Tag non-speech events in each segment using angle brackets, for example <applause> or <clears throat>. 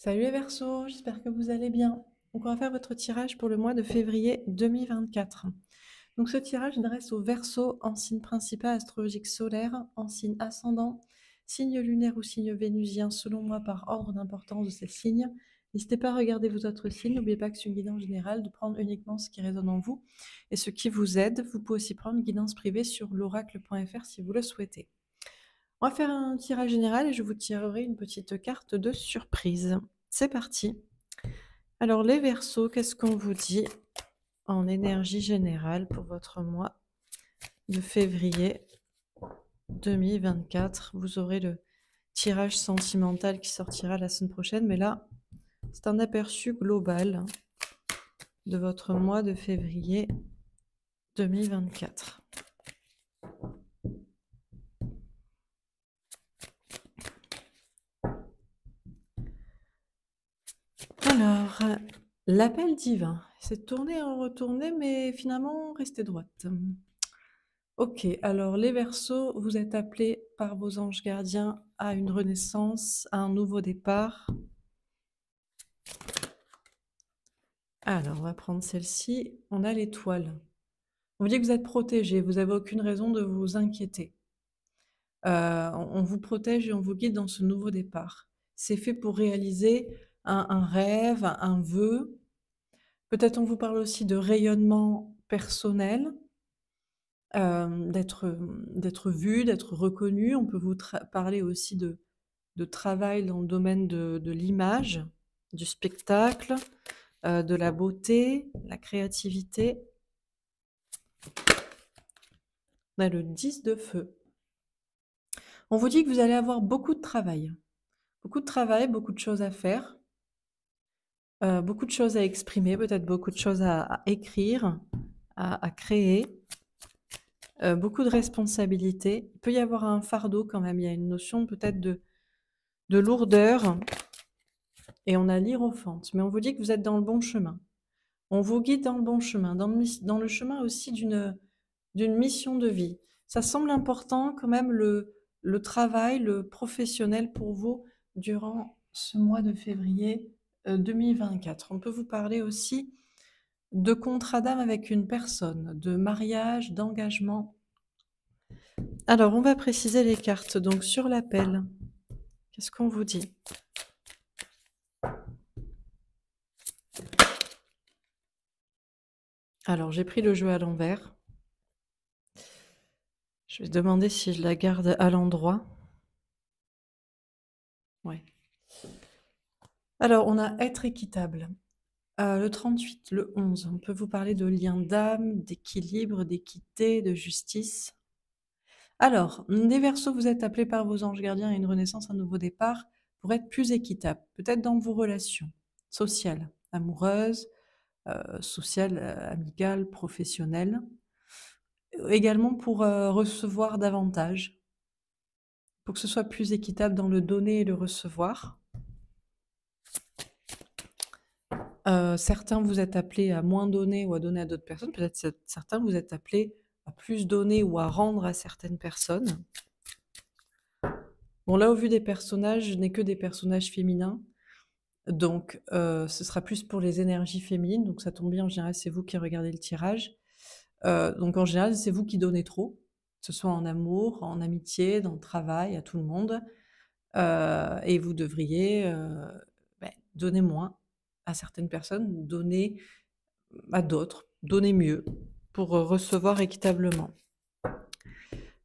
Salut les Verseaux, j'espère que vous allez bien. Donc on va faire votre tirage pour le mois de février 2024. Donc ce tirage s'adresse au Verseau en signe principal astrologique solaire, en signe ascendant, signe lunaire ou signe vénusien selon moi par ordre d'importance de ces signes. N'hésitez pas à regarder vos autres signes, n'oubliez pas que c'est une guidance générale, de prendre uniquement ce qui résonne en vous et ce qui vous aide. Vous pouvez aussi prendre une guidance privée sur l'oracle.fr si vous le souhaitez. On va faire un tirage général et je vous tirerai une petite carte de surprise. C'est parti. Alors les Verseaux, qu'est-ce qu'on vous dit en énergie générale pour votre mois de février 2024 Vous aurez le tirage sentimental qui sortira la semaine prochaine, mais là, c'est un aperçu global de votre mois de février 2024. Alors, l'appel divin, c'est tourner et retourner, mais finalement rester droite. Ok, alors les Verseaux, vous êtes appelés par vos anges gardiens à une renaissance, à un nouveau départ. Alors, on va prendre celle-ci. On a l'étoile. On vous dit que vous êtes protégé, vous n'avez aucune raison de vous inquiéter. Euh, on vous protège et on vous guide dans ce nouveau départ. C'est fait pour réaliser un, rêve, un vœu. Peut-être on vous parle aussi de rayonnement personnel, euh, d'être vu, d'être reconnu. On peut vous parler aussi de, de travail dans le domaine de, l'image, du spectacle, euh, de la beauté, la créativité. On a le 10 de feu. On vous dit que vous allez avoir beaucoup de travail. Beaucoup de travail, beaucoup de choses à faire. Euh, beaucoup de choses à exprimer, peut-être beaucoup de choses à, écrire, à, créer, euh, beaucoup de responsabilités. Il peut y avoir un fardeau quand même, il y a une notion peut-être de, de lourdeur et on a l'hierophante. Mais on vous dit que vous êtes dans le bon chemin. On vous guide dans le bon chemin, dans le, chemin aussi d'une d'une mission de vie. Ça semble important quand même le, le travail, le professionnel pour vous durant ce mois de février 2024. Euh, On peut vous parler aussi de contrat d'âme avec une personne, de mariage, d'engagement. Alors, on va préciser les cartes. Donc, sur l'appel, qu'est-ce qu'on vous dit? Alors, j'ai pris le jeu à l'envers. Je vais demander si je la garde à l'endroit. Ouais. Alors, on a être équitable. Euh, le 38, le 11, on peut vous parler de lien d'âme, d'équilibre, d'équité, de justice? Alors, des Verseaux, vous êtes appelés par vos anges gardiens à une renaissance, un nouveau départ, pour être plus équitable, peut-être dans vos relations sociales, amoureuses, euh, sociales, euh, amicales, professionnelles. Également pour recevoir davantage, pour que ce soit plus équitable dans le donner et le recevoir. Euh, certains vous êtes appelés à moins donner ou à donner à d'autres personnes. Peut-être certains vous êtes appelés à plus donner ou à rendre à certaines personnes. Bon, là, au vu des personnages, je n'ai que des personnages féminins. Donc, euh, ce sera plus pour les énergies féminines. Donc, ça tombe bien, en général, c'est vous qui regardez le tirage. Euh, donc, en général, c'est vous qui donnez trop, que ce soit en amour, en amitié, dans le travail, à tout le monde. et vous devriez ben, donner moins à certaines personnes, donner à d'autres, donner mieux pour recevoir équitablement.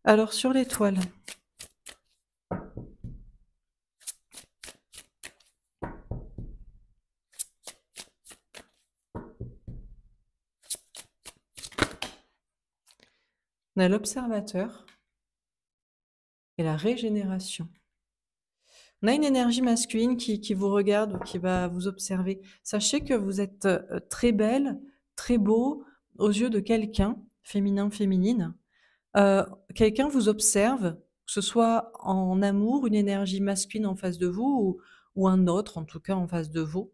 Alors sur l'étoile. On a l'observateur et la régénération. On a une énergie masculine qui, vous regarde ou qui va vous observer. Sachez que vous êtes euh, très belle, très beau aux yeux de quelqu'un, féminin, féminine. Euh, quelqu'un vous observe, que ce soit en amour, une énergie masculine en face de vous ou, un autre, en tout cas en face de vous.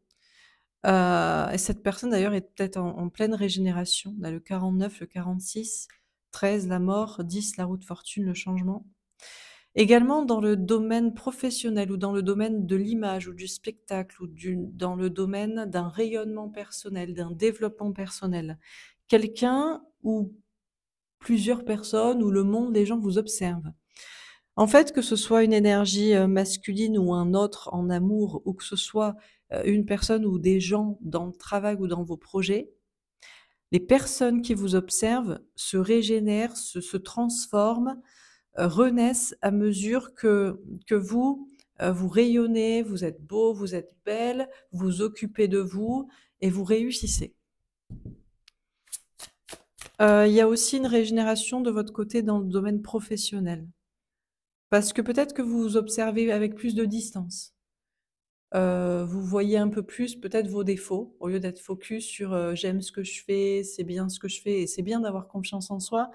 Euh, et cette personne d'ailleurs est peut-être en, en, pleine régénération. On a le 49, le 46, 13, la mort, 10, la route fortune, le changement. Également dans le domaine professionnel ou dans le domaine de l'image ou du spectacle ou dans le domaine d'un rayonnement personnel, d'un développement personnel. Quelqu'un ou plusieurs personnes ou le monde, les gens vous observent. En fait, que ce soit une énergie, euh, masculine ou un autre en amour ou que ce soit, euh, une personne ou des gens dans le travail ou dans vos projets, les personnes qui vous observent se régénèrent, se transforment, renaissent à mesure que que vous, heu, vous rayonnez, vous êtes beau, vous êtes belle, vous occupez de vous et vous réussissez. Heu, il y a aussi une régénération de votre côté dans le domaine professionnel. Parce que peut-être que vous vous observez avec plus de distance. Vous voyez un peu plus peut-être vos défauts, au lieu d'être focus sur, «J'aime ce que je fais, c'est bien ce que je fais» et c'est bien d'avoir confiance en soi,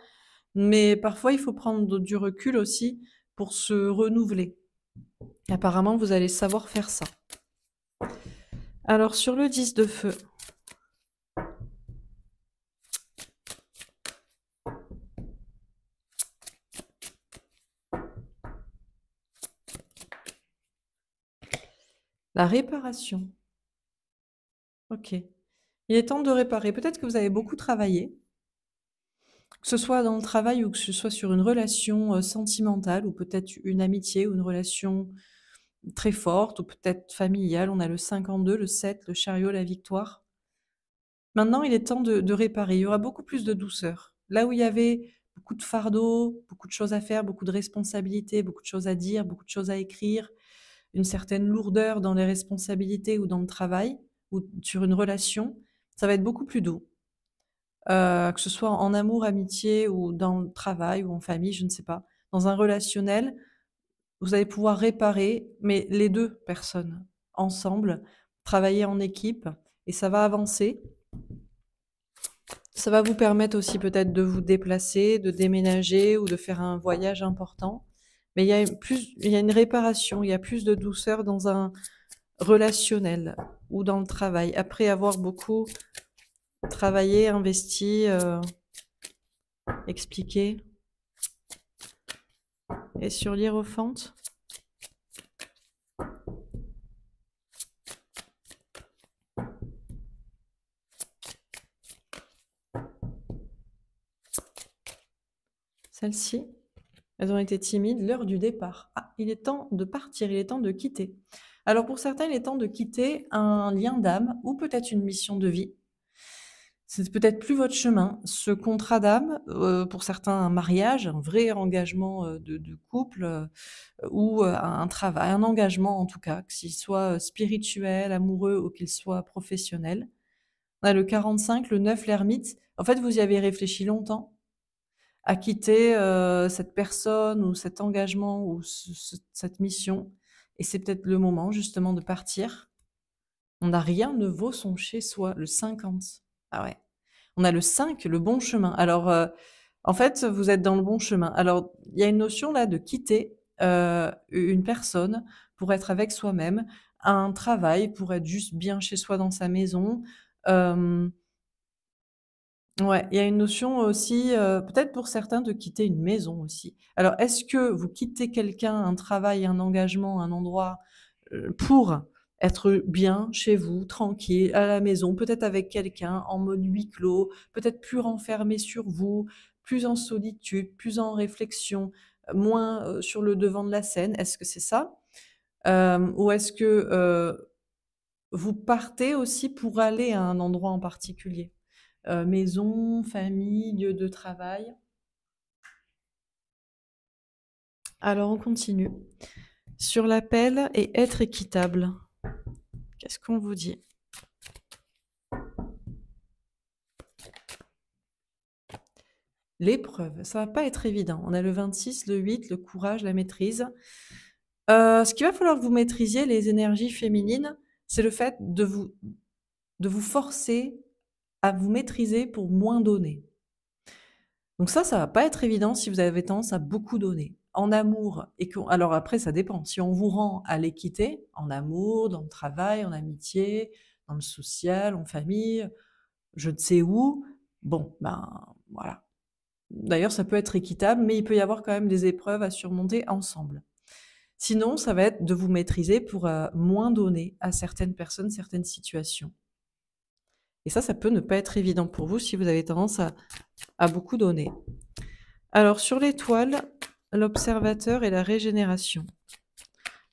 mais parfois il faut prendre du recul aussi pour se renouveler. Apparemment, vous allez savoir faire ça. Alors sur le 10 de feu La réparation. OK. Il est temps de réparer. Peut-être que vous avez beaucoup travaillé. Que ce soit dans le travail ou que ce soit sur une relation, heu, sentimentale ou peut-être une amitié ou une relation très forte ou peut-être familiale. On a le 52, le 7, le chariot, la victoire. Maintenant, il est temps de de réparer. Il y aura beaucoup plus de douceur. Là où il y avait beaucoup de fardeaux, beaucoup de choses à faire, beaucoup de responsabilités, beaucoup de choses à dire, beaucoup de choses à écrire, une certaine lourdeur dans les responsabilités ou dans le travail ou sur une relation, ça va être beaucoup plus doux. Heu, que ce soit en amour, amitié ou dans le travail ou en famille, je ne sais pas. Dans un relationnel, vous allez pouvoir réparer, mais les 2 personnes ensemble, travailler en équipe et ça va avancer. Ça va vous permettre aussi peut-être de vous déplacer, de déménager ou de faire un voyage important. Mais il y a plus il y a une réparation, il y a plus de douceur dans un relationnel ou dans le travail. Après avoir beaucoup travaillé, investi, heu, expliqué. Et sur l'hiérophante? Celle-ci? Elles ont été timides, l'heure du départ. Ah, il est temps de partir, il est temps de quitter. Alors pour certains, il est temps de quitter un lien d'âme ou peut-être une mission de vie. C'est peut-être plus votre chemin. Ce contrat d'âme, heu, pour certains un mariage, un vrai engagement, heu, de couple, heu, ou, un travail, un engagement en tout cas, que s'il soit, spirituel, amoureux ou qu'il soit professionnel. On a le 45, le 9, l'ermite. En fait, vous y avez réfléchi longtemps à quitter, cette personne ou cet engagement ou ce ce cette mission et c'est peut-être le moment justement de partir. On a rien ne vaut son chez soi, le 50. Ah ouais. On a le 5, le bon chemin. Alors, heu, en fait, vous êtes dans le bon chemin. Alors, il y a une notion là de quitter, heu, une personne pour être avec soi-même, un travail pour être juste bien chez soi dans sa maison, Ouais, il y a une notion aussi, heu, peut-être pour certains de quitter une maison aussi. Alors est-ce que vous quittez quelqu'un, un travail, un engagement, un endroit, pour être bien chez vous, tranquille, à la maison, peut-être avec quelqu'un, en mode huis clos, peut-être plus renfermé sur vous, plus en solitude, plus en réflexion, heu, moins, heu, sur le devant de la scène? Est-ce que c'est ça? Hem, ou est-ce que, vous partez aussi pour aller à un endroit en particulier? Maison, famille, lieu de travail? Alors on continue. Sur l'appel et être équitable. Qu'est-ce qu'on vous dit? L'épreuve, ça va pas être évident. On a le 26, le 8, le courage, la maîtrise. Heu, ce qu'il va falloir que vous maîtrisiez les énergies féminines, c'est le fait de vous de vous forcer à vous maîtriser pour moins donner. Donc ça, ça va pas être évident si vous avez tendance à beaucoup donner. En amour et qu'on alors après ça dépend, si on vous rend à l'équité, en amour, dans le travail, en amitié, dans le social, en famille, je ne sais où, bon, ben, voilà. D'ailleurs, ça peut être équitable, mais il peut y avoir quand même des épreuves à surmonter ensemble. Sinon, ça va être de vous maîtriser pour euh, moins donner à certaines personnes, certaines situations. Et ça, ça peut ne pas être évident pour vous si vous avez tendance à, beaucoup donner. Alors, sur l'étoile, l'observateur et la régénération.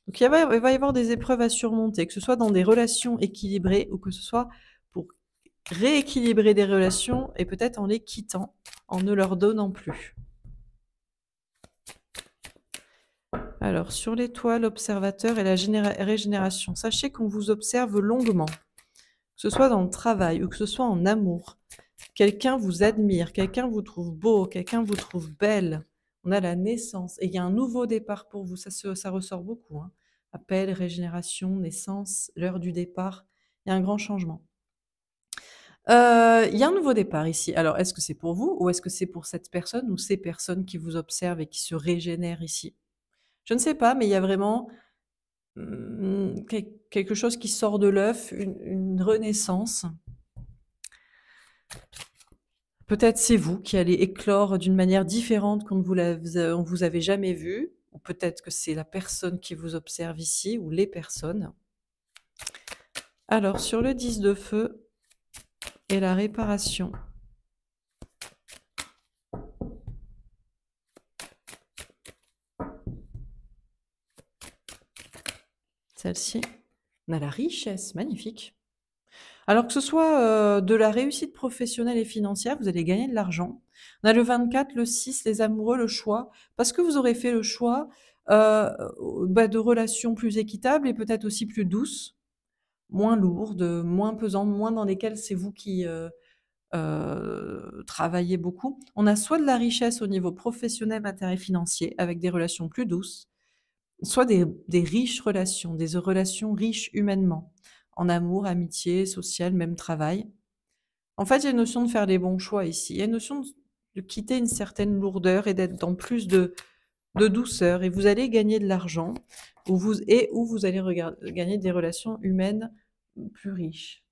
Donc, il va, y avoir des épreuves à surmonter, que ce soit dans des relations équilibrées ou que ce soit pour rééquilibrer des relations et peut-être en les quittant, en ne leur donnant plus. Alors, sur l'étoile, l'observateur et la régénération, sachez qu'on vous observe longuement, que ce soit dans le travail ou que ce soit en amour. Quelqu'un vous admire, quelqu'un vous trouve beau, quelqu'un vous trouve belle. On a la naissance et il y a un nouveau départ pour vous. Ça, ressort beaucoup. Hein. Appel, régénération, naissance, l'heure du départ. Il y a un grand changement. Euh, il y a un nouveau départ ici. Alors, est-ce que c'est pour vous ou est-ce que c'est pour cette personne ou ces personnes qui vous observent et qui se régénèrent ici? Je ne sais pas, mais il y a vraiment mmh, quelque chose qui sort de l'œuf, une, renaissance. Peut-être c'est vous qui allez éclore d'une manière différente qu'on ne vous, avait jamais vu, ou peut-être que c'est la personne qui vous observe ici, ou les personnes. Alors, sur le 10 de feu et la réparation. Celle-ci, on a la richesse, magnifique. Alors que ce soit euh, de la réussite professionnelle et financière, vous allez gagner de l'argent. On a le 24, le 6, les amoureux, le choix, parce que vous aurez fait le choix euh, bah, de relations plus équitables et peut-être aussi plus douces, moins lourdes, moins pesantes, moins dans lesquelles c'est vous qui euh, travaillez beaucoup. On a soit de la richesse au niveau professionnel, matériel, financier, avec des relations plus douces, soit des, riches relations, des relations riches humainement, en amour, amitié, social, même travail. En fait, il y a une notion de faire les bons choix ici. Il y a une notion de, quitter une certaine lourdeur et d'être dans plus de, douceur. Et vous allez gagner de l'argent vous, et où vous allez gagner des relations humaines plus riches,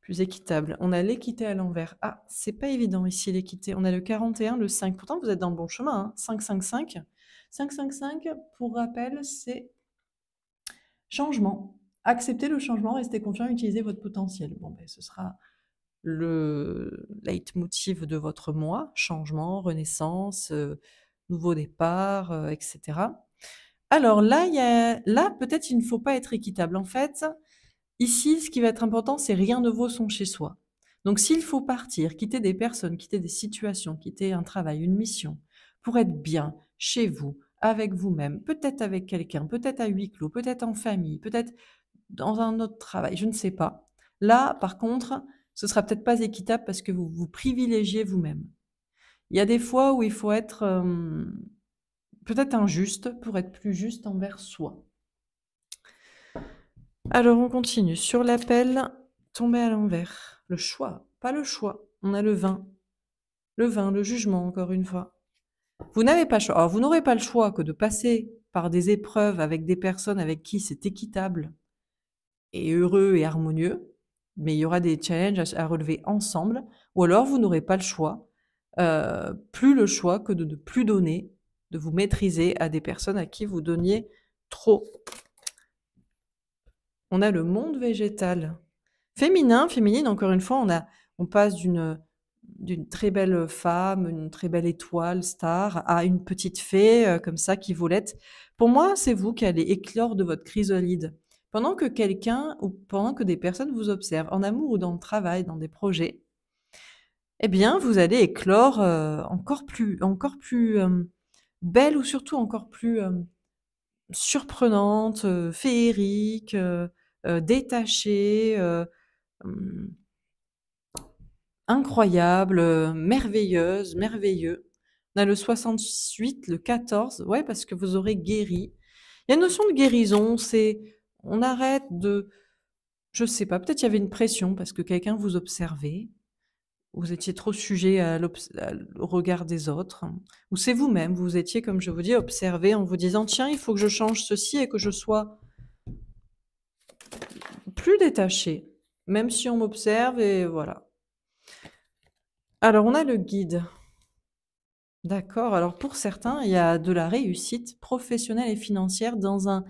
plus équitables. On a l'équité à l'envers. Ah, c'est pas évident ici l'équité. On a le 41, le 5. Pourtant, vous êtes dans le bon chemin. Hein. 5, 5, 5. 555, pour rappel, c'est changement. Accepter le changement, rester confiant, utiliser votre potentiel. Bon, ben, ce sera le leitmotiv de votre mois, changement, renaissance, euh, nouveau départ, euh, etc. Alors là, là peut-être il ne faut pas être équitable. En fait, ici, ce qui va être important, c'est rien ne vaut son chez soi. Donc s'il faut partir, quitter des personnes, quitter des situations, quitter un travail, une mission, pour être bien chez vous, avec vous-même, peut-être avec quelqu'un, peut-être à huis clos, peut-être en famille, peut-être dans un autre travail, je ne sais pas. Là, par contre, ce sera peut-être pas équitable parce que vous vous privilégiez vous-même. Il y a des fois où il faut être peut-être injuste pour être plus juste envers soi. Alors on continue. Sur l'appel, tomber à l'envers. Le choix, pas le choix. On a le vin. Le vin, le jugement, encore une fois. Vous n'avez pas choix. vous n'aurez pas le choix que de passer par des épreuves avec des personnes avec qui c'est équitable et heureux et harmonieux, mais il y aura des challenges à, relever ensemble, ou alors vous n'aurez pas le choix, euh, plus le choix que de ne plus donner, de vous maîtriser à des personnes à qui vous donniez trop. On a le monde végétal. Féminin, féminine, encore une fois, on, a, on passe d'une d'une très belle femme, une très belle étoile, star, à une petite fée euh, comme ça qui volette. Pour moi, c'est vous qui allez éclore de votre chrysolide. Pendant que quelqu'un ou pendant que des personnes vous observent, en amour ou dans le travail, dans des projets, eh bien, vous allez éclore euh, encore plus, encore plus belle ou surtout encore plus surprenante, féerique, détachée. Incroyable, merveilleuse, merveilleux. On a le 68, le 14, ouais, parce que vous aurez guéri. Il y a une notion de guérison, c'est on arrête de, je sais pas, peut-être il y avait une pression parce que quelqu'un vous observait, vous étiez trop sujet au regard des autres, ou c'est vous-même, vous étiez, comme je vous dis, observé en vous disant, tiens, il faut que je change ceci et que je sois plus détaché, même si on m'observe et voilà. Alors, on a le guide. D'accord. Alors pour certains, il y a de la réussite professionnelle et financière dans un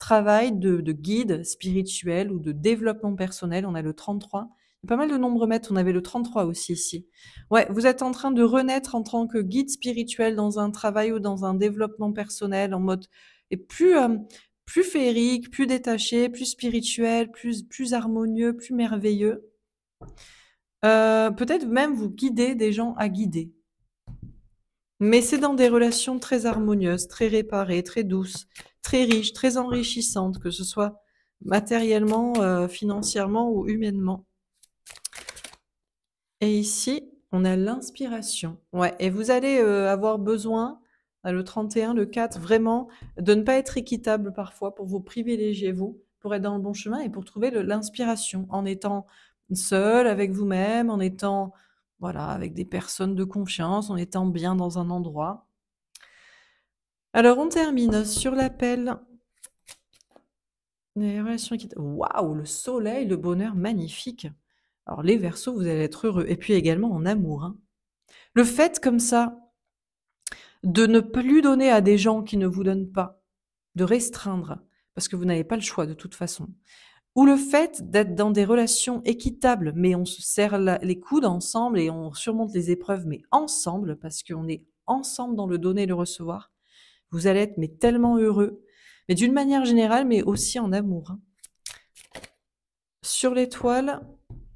travail de de guide spirituel ou de développement personnel. On a le 33. Il y a pas mal de nombres maîtres, on avait le 33 aussi ici. Ouais, vous êtes en train de renaître en tant que guide spirituel dans un travail ou dans un développement personnel en mode et plus, hem, plus féerique, plus détaché, plus spirituel, plus plus harmonieux, plus merveilleux. Heu, peut-être même vous guidez des gens à guider. Mais c'est dans des relations très harmonieuses, très réparées, très douces, très riches, très enrichissantes, que ce soit matériellement, heu, financièrement ou humainement. Et ici, on a l'inspiration. Ouais et vous allez, heu, avoir besoin, à le 31, le 4, vraiment de ne pas être équitable parfois pour vous privilégier vous, pour être dans le bon chemin et pour trouver l'inspiration en étant seul avec vous-même, en étant, voilà, avec des personnes de confiance, en étant bien dans un endroit. Alors on termine sur l'appel. Les relations équita waouh! Le soleil, le bonheur, magnifique. Alors les Verseaux, vous allez être heureux et puis également en amour, hein. Le fait comme ça de ne plus donner à des gens qui ne vous donnent pas, de restreindre, parce que vous n'avez pas le choix de toute façon. Ou le fait d'être dans des relations équitables, mais on se serre les coudes ensemble et on surmonte les épreuves, mais ensemble, parce qu'on est ensemble dans le donner et le recevoir. Vous allez être mais tellement heureux, mais d'une manière générale, mais aussi en amour, hein. Sur l'étoile,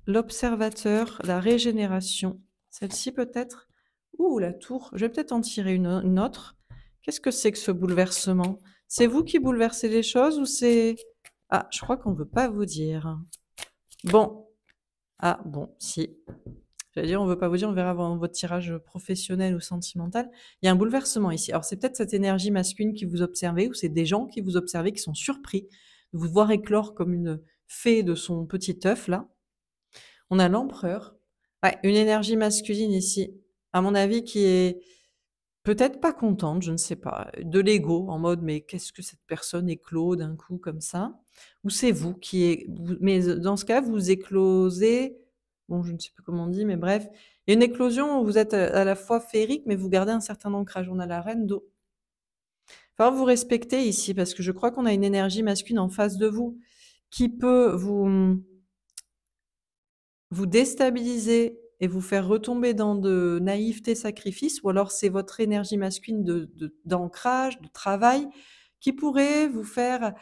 l'observateur, la régénération, celle-ci peut-être? Ouh, la tour, je vais peut-être en tirer une une autre. Qu'est-ce que c'est que ce bouleversement? C'est vous qui bouleversez les choses ou c'est ah, je crois qu'on veut pas vous dire. Bon. Ah bon, si. J'allais dire on veut pas vous dire, on verra dans votre tirage professionnel ou sentimental. Il y a un bouleversement ici. Alors c'est peut-être cette énergie masculine qui vous observez ou c'est des gens qui vous observez qui sont surpris de vous voir éclore comme une fée de son petit œuf là. On a l'empereur. Une énergie masculine ici, à mon avis qui est peut-être pas contente, je ne sais pas, de l'ego en mode: «Mais qu'est-ce que cette personne éclot d'un coup comme ça?» ou c'est vous qui vous mais dans ce cas, vous éclosez, bon je ne sais plus comment on dit, mais bref, il y a une éclosion où vous êtes, heu, à la fois féerique, mais vous gardez un certain ancrage. On a la reine d'eau. Falloir vous respecter ici parce que je crois qu'on a une énergie masculine en face de vous qui peut vous, déstabiliser et vous faire retomber dans de naïveté, sacrifice ou alors c'est votre énergie masculine d'ancrage, de travail qui pourrait vous faire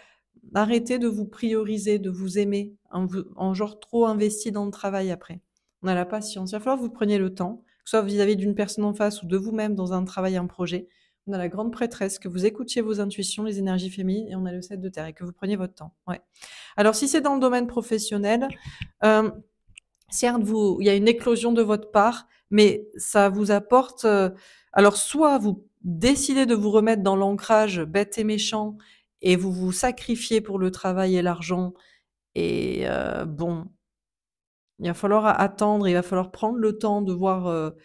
arrêter de vous prioriser, de vous aimer en genre trop investi dans le travail après. On a la patience. Il va falloir que vous preniez le temps, que ce soit vis-à-vis d'une personne en face ou de vous-même dans un travail, un projet. On a la grande prêtresse, que vous écoutiez vos intuitions, les énergies féminines et on a le 7 de terre et que vous preniez votre temps. Ouais. Alors si c'est dans le domaine professionnel, hem, certes il y a une éclosion de votre part, mais ça vous apporte, heu alors soit vous décidez de vous remettre dans l'ancrage bête et méchant et vous vous sacrifiez pour le travail et l'argent et heu, bon il va falloir attendre, il va falloir prendre le temps de voir, heu,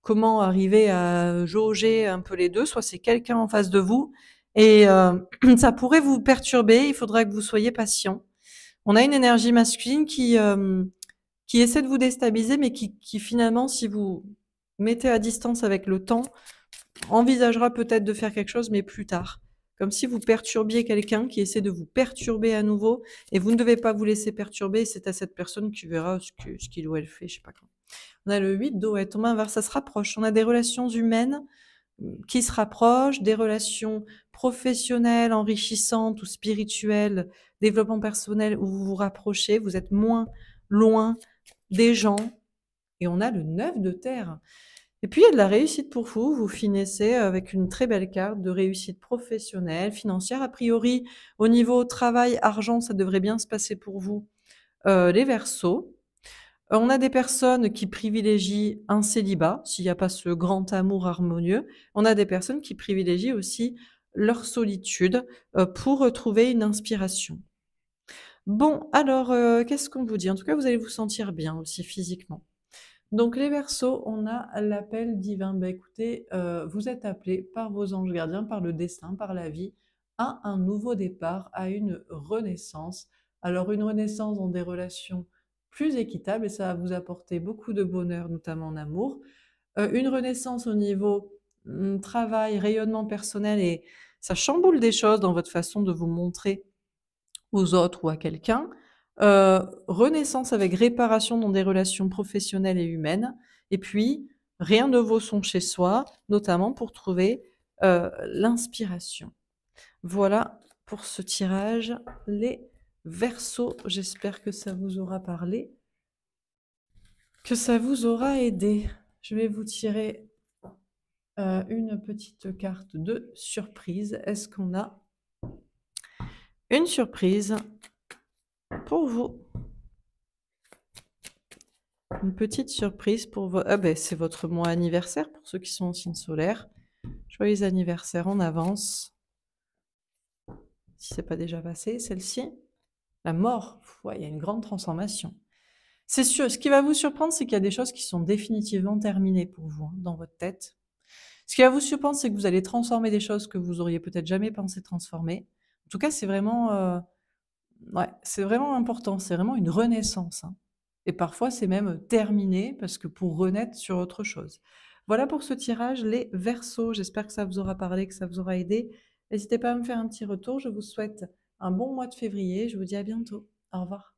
comment arriver à jauger un peu les 2. Soit c'est quelqu'un en face de vous et heu, <clears throat> ça pourrait vous perturber, il faudra que vous soyez patient. On a une énergie masculine qui, qui essaie de vous déstabiliser, mais qui finalement, si vous mettez à distance avec le temps, envisagera peut-être de faire quelque chose, mais plus tard. Comme si vous perturbiez quelqu'un qui essaie de vous perturber à nouveau et vous ne devez pas vous laisser perturber, c'est à cette personne qui verra ce que ce qu'il ou elle fait, je sais pas quoi. On a le 8 d'eau, tombe inverse, ça se rapproche. On a des relations humaines, mmh, qui se rapprochent, des relations professionnelles, enrichissantes ou spirituelles, développement personnel où vous vous rapprochez, vous êtes moins loin des gens et on a le 9 de terre. Et puis il y a de la réussite pour vous, vous finissez avec une très belle carte de réussite professionnelle, financière. A priori, au niveau travail, argent, ça devrait bien se passer pour vous, heu, les Verseaux. On a des personnes qui privilégient un célibat, s'il y a pas ce grand amour harmonieux. On a des personnes qui privilégient aussi leur solitude, heu, pour, trouver une inspiration. Bon, alors, heu, qu'est-ce qu'on vous dit? En tout cas, vous allez vous sentir bien aussi physiquement. Donc les Verseaux, on a l'appel divin. Bah, écoutez, heu, vous êtes appelés par vos anges gardiens, par le destin, par la vie, à un nouveau départ, à une renaissance. Alors une renaissance dans des relations plus équitables et ça va vous apporter beaucoup de bonheur, notamment en amour. Heu, une renaissance au niveau mmh, travail, rayonnement personnel et ça chamboule des choses dans votre façon de vous montrer aux autres ou à quelqu'un. Heu, renaissance avec réparation dans des relations professionnelles et humaines et puis rien ne vaut son chez soi, notamment pour trouver, heu, l'inspiration. Voilà pour ce tirage, les Verseaux. J'espère que ça vous aura parlé, que ça vous aura aidé. Je vais vous tirer, heu, une petite carte de surprise. Est-ce qu'on a une surprise? Pour vous? Une petite surprise pour vo ah beh, c'est votre mois anniversaire pour ceux qui sont en signe solaire. Joyeux anniversaire en avance. Si c'est pas déjà passé, celle-ci? La mort, il y a une grande transformation. Ce qui va vous surprendre, c'est qu'il y a des choses qui sont définitivement terminées pour vous, hein, dans votre tête. Ce qui va vous surprendre, c'est que vous allez transformer des choses que vous auriez peut-être jamais pensé transformer. En tout cas, c'est vraiment, heu, ouais, c'est vraiment important, c'est vraiment une renaissance, hein et parfois c'est même, terminé parce que pour renaître sur autre chose. Voilà pour ce tirage, les Verseaux. J'espère que ça vous aura parlé, que ça vous aura aidé. N'hésitez pas à me faire un petit retour. Je vous souhaite un bon mois de février. Je vous dis à bientôt. Au revoir.